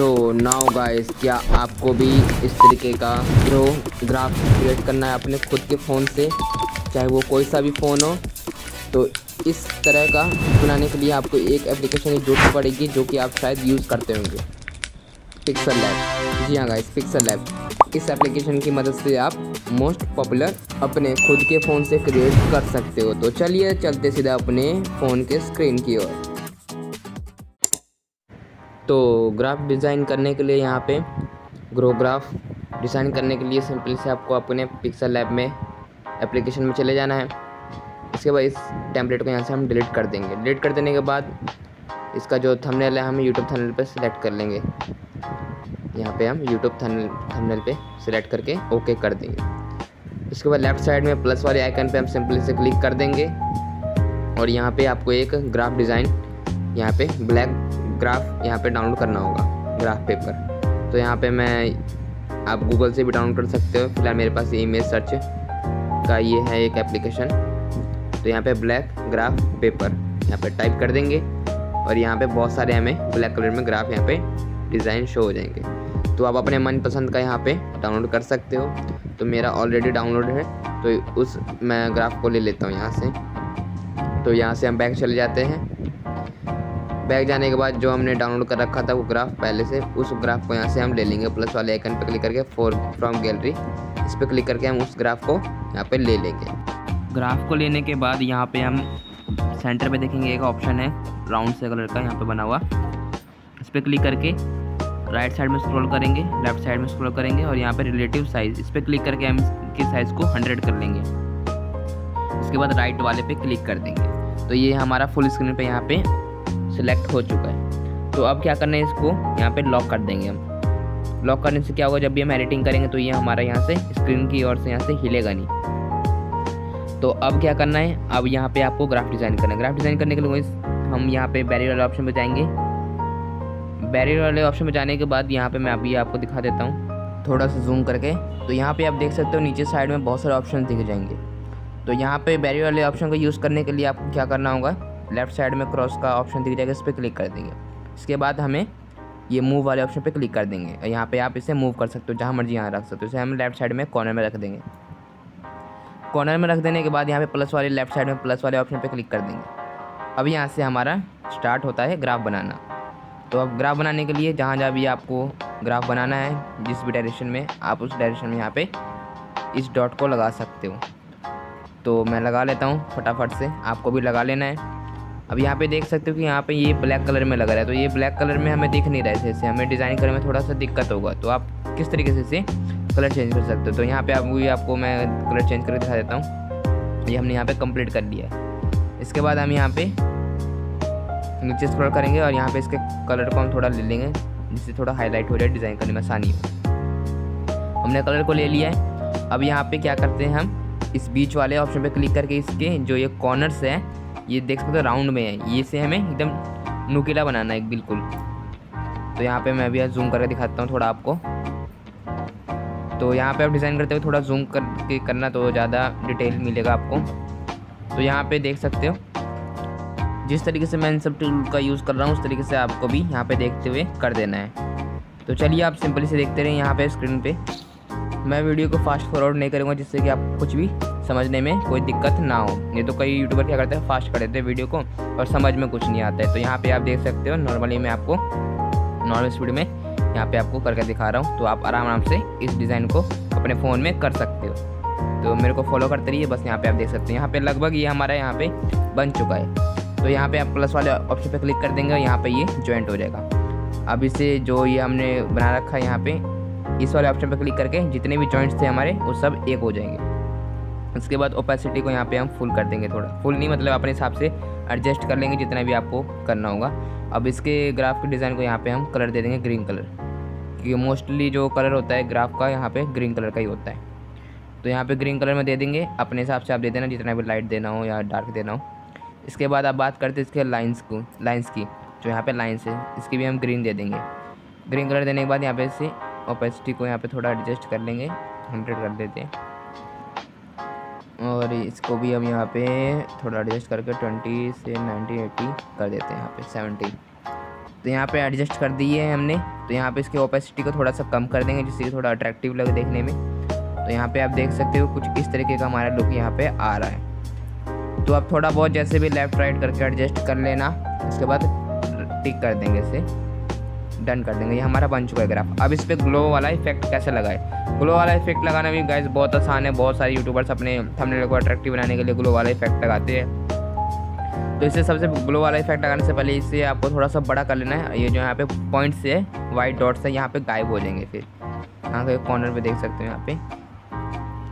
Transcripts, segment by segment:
तो now guys क्या आपको भी इस तरीके का ग्रो ग्राफ क्रिएट करना है अपने खुद के फ़ोन से? चाहे वो कोई सा भी फ़ोन हो। तो इस तरह का बनाने के लिए आपको एक एप्लीकेशन की ज़रूरत पड़ेगी, जो कि आप शायद यूज़ करते होंगे। पिक्सल लैब जी हाँ गाइस पिक्सल लैब इस एप्लीकेशन की मदद से आप मोस्ट पॉपुलर अपने खुद के फ़ोन से क्रिएट कर सकते हो। तो चलिए, चलते सीधा अपने फ़ोन के स्क्रीन की ओर। तो ग्राफ डिज़ाइन करने के लिए यहाँ पे ग्रो ग्राफ डिज़ाइन करने के लिए सिंपल से आपको अपने पिक्सल लैब में एप्लीकेशन में चले जाना है। इसके बाद इस टेम्पलेट को यहाँ से हम डिलीट कर देंगे। डिलीट कर देने के बाद इसका जो थंबनेल है, हम यूट्यूब थंबनेल पर सिलेक्ट कर लेंगे। यहाँ पे हम यूट्यूब थंबनेल पे सिलेक्ट करके ओके कर देंगे। इसके बाद लेफ़्ट साइड में प्लस वाले आइकन पे हम सिंपली से क्लिक कर देंगे। और यहाँ पे आपको एक ग्राफ डिज़ाइन यहाँ पे ब्लैक ग्राफ यहाँ पे डाउनलोड करना होगा ग्राफ पेपर तो यहाँ पे मैं, आप गूगल से भी डाउनलोड कर सकते हो। फ़िलहाल मेरे पास ये इमेज सर्च का ये है एक एप्लीकेशन तो यहाँ पे ब्लैक ग्राफ पेपर यहाँ पे टाइप कर देंगे और यहाँ पे बहुत सारे हमें ब्लैक कलर में ग्राफ यहाँ पे डिज़ाइन शो हो जाएँगे। तो आप अपने मनपसंद का यहाँ पे डाउनलोड कर सकते हो। तो मेरा ऑलरेडी डाउनलोड है तो उस मैं ग्राफ को ले लेता हूँ यहाँ से। तो यहाँ से हम बैक चले जाते हैं। बैक जाने के बाद जो हमने डाउनलोड कर रखा था वो ग्राफ पहले से, उस ग्राफ को यहाँ से हम ले लेंगे। प्लस वाले आइकन पर क्लिक करके फोर फ्रॉम गैलरी इस पर क्लिक करके हम उस ग्राफ को यहाँ पे ले लेंगे। ग्राफ को लेने के बाद यहाँ पे हम सेंटर पे देखेंगे, एक ऑप्शन है राउंड से कलर का यहाँ पे बना हुआ। इस पर क्लिक करके राइट साइड में स्क्रॉल करेंगे लेफ़्ट साइड में स्क्रॉल करेंगे और यहाँ पे रिलेटिव साइज़ इस पर क्लिक करके हम इसके साइज़ को हंड्रेड कर लेंगे। इसके बाद राइट वाले पे क्लिक कर देंगे। तो ये हमारा फुल स्क्रीन पे यहाँ पे सिलेक्ट हो चुका है। तो अब क्या करना है इसको? यहाँ पे लॉक कर देंगे हम। लॉक करने से क्या होगा? जब भी हम एडिटिंग करेंगे तो ये हमारा यहाँ से स्क्रीन की ओर से यहाँ से हिलेगा नहीं। तो अब क्या करना है? अब यहाँ पे आपको ग्राफ डिज़ाइन करना है। ग्राफ डिज़ाइन करने के लिए हम यहाँ पे बैरियर वाले ऑप्शन पर जाएँगे। बैरियर वाले ऑप्शन में जाने के बाद यहाँ पे मैं अभी आपको दिखा देता हूँ। थोड़ा सा जूम करके। तो यहाँ पे आप देख सकते हो नीचे साइड में बहुत सारे ऑप्शन दिख जाएँगे। तो यहाँ पे बैरियर वाले ऑप्शन को यूज़ करने के लिए आपको क्या करना होगा? लेफ़्ट साइड में क्रॉस का ऑप्शन दिख जाएगा, इस पर क्लिक कर देंगे। इसके बाद हमें ये मूव वाले ऑप्शन पे क्लिक कर देंगे। और यहाँ पे आप इसे मूव कर सकते हो, जहाँ मर्ज़ी यहाँ रख सकते हो। इसे हम लेफ़्ट साइड में कॉर्नर में रख देंगे। कॉर्नर में रख देने के बाद यहाँ पे प्लस वाले लेफ़्ट साइड में प्लस वाले ऑप्शन पे क्लिक कर देंगे। अब यहाँ से हमारा स्टार्ट होता है ग्राफ बनाना। तो अब ग्राफ बनाने के लिए जहाँ जहाँ भी आपको ग्राफ बनाना है, जिस भी डायरेक्शन में, आप उस डायरेक्शन में यहाँ पे इस डॉट को लगा सकते हो। तो मैं लगा लेता हूँ फटाफट से। आपको भी लगा लेना है। अब यहाँ पे देख सकते हो कि यहाँ पे ये ब्लैक कलर में लग रहा है। तो ये ब्लैक कलर में हमें दिख नहीं रहा है जैसे हमें डिज़ाइन करने में थोड़ा सा दिक्कत होगा। तो आप किस तरीके से इसे कलर चेंज कर सकते हो? तो यहाँ पे आप आपको मैं कलर चेंज करके दिखा देता हूँ। ये हमने यहाँ पे कंप्लीट कर लिया है। इसके बाद हम यहाँ पे नीचे स्क्रॉल करेंगे और यहाँ पे इसके कलर को हम थोड़ा ले लेंगे, जिससे थोड़ा हाईलाइट हो जाए डिज़ाइन करने में आसानी हो। हमने कलर को ले लिया है। अब यहाँ पे क्या करते हैं हम? इस बीच वाले ऑप्शन पे क्लिक करके इसके जो ये कॉर्नर्स हैं ये देख सकते हो राउंड में है। ये से हमें एकदम नुकीला बनाना है बिल्कुल। तो यहाँ पे मैं अभी जूम करके दिखाता हूँ थोड़ा आपको। तो यहाँ पे आप डिज़ाइन करते हुए थोड़ा जूम करके करना तो ज़्यादा डिटेल मिलेगा आपको। तो यहाँ पे देख सकते हो, जिस तरीके से मैं इन सब टूल का यूज़ कर रहा हूँ, उस तरीके से आपको भी यहाँ पे देखते हुए कर देना है। तो चलिए आप सिंपली से देखते रहें यहाँ पे स्क्रीन पे। मैं वीडियो को फास्ट फॉरवर्ड नहीं करूँगा, जिससे कि आप कुछ भी समझने में कोई दिक्कत ना हो। नहीं तो कई यूट्यूबर क्या करते हैं फास्ट कर देते हैं वीडियो को और समझ में कुछ नहीं आता है। तो यहाँ पे आप देख सकते हो नॉर्मली मैं आपको नॉर्मल स्पीड में यहाँ पे आपको करके दिखा रहा हूँ। तो आप आराम आराम से इस डिज़ाइन को अपने फ़ोन में कर सकते हो। तो मेरे को फॉलो करते रहिए, बस यहाँ पे आप देख सकते हैं। यहाँ पे लगभग ये हमारा यहाँ पे बन चुका है। तो यहाँ पे आप प्लस वाले ऑप्शन पे क्लिक कर देंगे यहाँ पे ये ज्वाइंट हो जाएगा। अब इसे जो ये हमने बना रखा है यहाँ पे, इस वाले ऑप्शन पे क्लिक करके जितने भी जॉइंट्स थे हमारे, वो सब एक हो जाएँगे। उसके बाद ओपेसिटी को यहाँ पे हम फुल कर देंगे थोड़ा। फुल नहीं मतलब अपने हिसाब से एडजस्ट कर लेंगे जितना भी आपको करना होगा। अब इसके ग्राफ के डिज़ाइन को यहाँ पे हम कलर दे देंगे ग्रीन कलर क्योंकि मोस्टली जो कलर होता है ग्राफ का, यहाँ पे ग्रीन कलर का ही होता है। तो यहाँ पे ग्रीन कलर में दे देंगे। अपने हिसाब से आप दे देना, जितना भी लाइट देना हो या डार्क देना हो। इसके बाद आप बात करते हैं इसके लाइन्स को लाइन्स की, जो यहाँ पर लाइन्स है। इसकी भी हम ग्रीन दे देंगे। ग्रीन कलर देने के बाद यहाँ पे इसे ओपेसिटी को यहाँ पर थोड़ा एडजस्ट कर लेंगे। हंड्रेड कर देते हैं। और इसको भी हम यहाँ पे थोड़ा एडजस्ट करके ट्वेंटी से नाइनटीन एट्टी कर देते हैं यहाँ पे सेवेंटी तो यहाँ पे एडजस्ट कर दिए है हमने। तो यहाँ पे इसकी ओपेसिटी को थोड़ा सा कम कर देंगे, जिससे कि थोड़ा अट्रैक्टिव लगे देखने में। तो यहाँ पे आप देख सकते हो कुछ इस तरीके का हमारा लुक यहाँ पे आ रहा है। तो आप थोड़ा बहुत जैसे भी लेफ़्ट राइट करके एडजस्ट कर लेना। उसके बाद टिक कर देंगे इसे। डन कर देंगे। ये हमारा बन चुका है ग्राफ अब इस पर ग्लो वाला इफ़ेक्ट कैसे लगाए? ग्लो वाला इफ़ेक्ट लगाना भी गाइस बहुत आसान है। बहुत सारे यूट्यूबर्स अपने थंबनेल को अट्रैक्टिव बनाने के लिए ग्लो वाला इफ़ेक्ट लगाते हैं। तो इसे सबसे ग्लो वाला इफ़ेक्ट लगाने से पहले इसे आपको थोड़ा सा बड़ा कर लेना है। ये जो यहाँ पे पॉइंट से वाइट डॉट से यहाँ पे गायब हो जाएँगे फिर। यहाँ के कॉर्नर पे देख सकते हो यहाँ पे।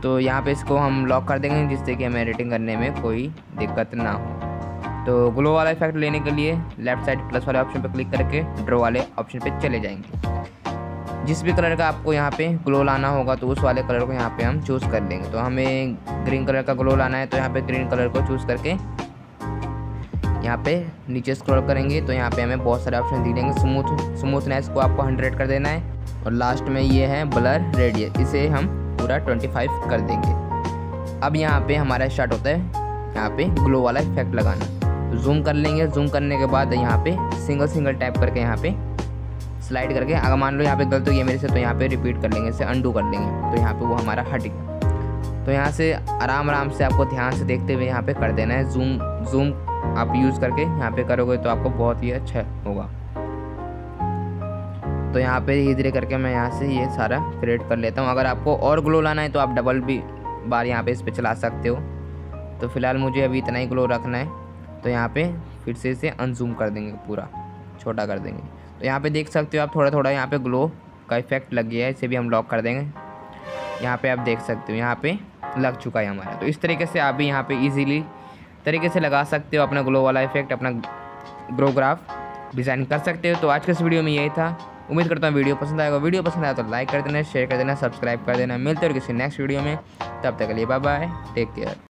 तो यहाँ पे इसको हम लॉक कर देंगे जिससे कि हमें एडिटिंग करने में कोई दिक्कत ना हो। तो ग्लो वाला इफ़ेक्ट लेने के लिए लेफ़्ट साइड प्लस वाले ऑप्शन पर क्लिक करके ड्रॉ वाले ऑप्शन पर चले जाएँगे। जिस भी कलर का आपको यहाँ पे ग्लो लाना होगा तो उस वाले कलर को यहाँ पे हम चूज़ कर लेंगे। तो हमें ग्रीन कलर का ग्लो लाना है तो यहाँ पे ग्रीन कलर को चूज़ करके यहाँ पे नीचे स्क्रॉल करेंगे। तो यहाँ पे हमें बहुत सारे ऑप्शन जाएँगे। स्मूथ स्मूथनेस को आपको हंड्रेड कर देना है और लास्ट में ये है ब्लर रेडियस इसे हम पूरा ट्वेंटी फाइव कर देंगे। अब यहाँ पे हमारा स्टार्ट होता है। यहाँ पे ग्लो वाला इफ़ेक्ट लगाना। जूम कर लेंगे जूम करने के बाद यहाँ पे सिंगल सिंगल टैप करके यहाँ पे स्लाइड करके, अगर मान लो यहाँ पे गलत हो गया मेरे से तो यहाँ पे रिपीट कर लेंगे, इसे अंडू कर लेंगे। तो यहाँ पे वो हमारा हट गया। तो यहाँ से आराम आराम से आपको ध्यान से देखते हुए यहाँ पे कर देना है। जूम जूम आप यूज़ करके यहाँ पे करोगे तो आपको बहुत ही अच्छा होगा। तो यहाँ पे धीरे धीरे करके मैं यहाँ से ये सारा क्रिएट कर लेता हूँ। अगर आपको और ग्लो लाना है तो आप डबल भी बार यहाँ पे इस पर चला सकते हो। तो फ़िलहाल मुझे अभी इतना ही ग्लो रखना है। तो यहाँ पे फिर से इसे अनजूम कर देंगे पूरा, छोटा कर देंगे। तो यहाँ पे देख सकते हो आप थोड़ा थोड़ा यहाँ पे ग्लो का इफ़ेक्ट लग गया है, इसे भी हम लॉक कर देंगे। यहाँ पे आप देख सकते हो, यहाँ पे लग चुका है हमारा। तो इस तरीके से आप भी यहाँ पे इजीली तरीके से लगा सकते हो अपना ग्लो वाला इफ़ेक्ट अपना ग्रोग्राफ डिज़ाइन कर सकते हो। तो आज के इस वीडियो में यही था। उम्मीद करता हूँ वीडियो पसंद आएगा। वीडियो पसंद आया तो लाइक कर देना शेयर कर देना सब्सक्राइब कर देना। मिलते और किसी नेक्स्ट वीडियो में। तब तक के लिए बाय बाय टेक केयर